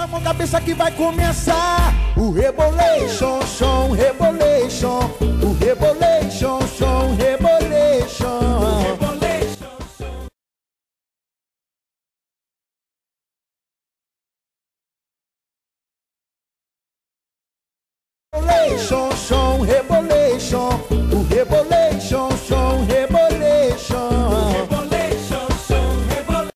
Levanta a mão, cabeça que vai começar o rebolation, som, rebolation, o rebolation, som, rebolation. Rebolation, som.